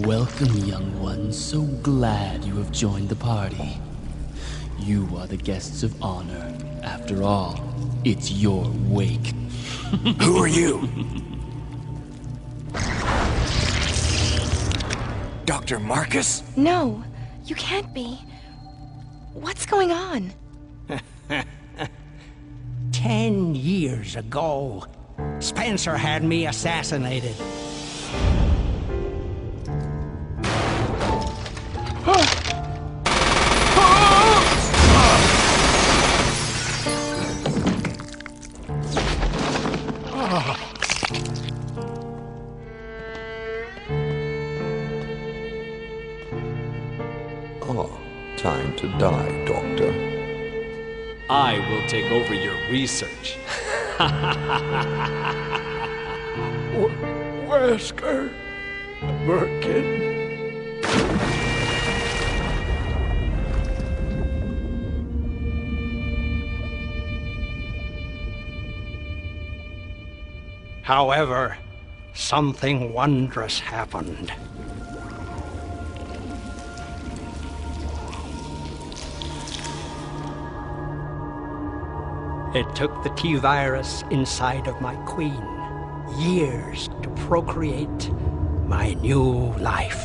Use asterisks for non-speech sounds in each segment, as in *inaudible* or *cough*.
Welcome, young ones. So glad you have joined the party. You are the guests of honor. After all, it's your wake. *laughs* Who are you? Dr. Marcus? No, you can't be. What's going on? *laughs* Ten years ago, Spencer had me assassinated. Ah, time to die, Doctor. I will take over your research. *laughs* Wesker. Birkin. However, something wondrous happened. It took the T virus inside of my queen years to procreate my new life.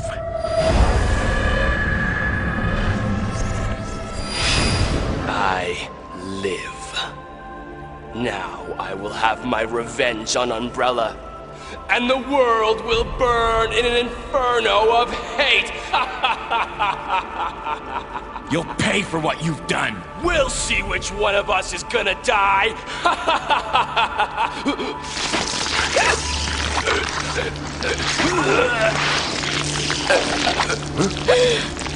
I live. Now I will have my revenge on Umbrella. And the world will burn in an inferno of hate. *laughs* You'll pay for what you've done. we'll see which one of us is gonna die. *laughs*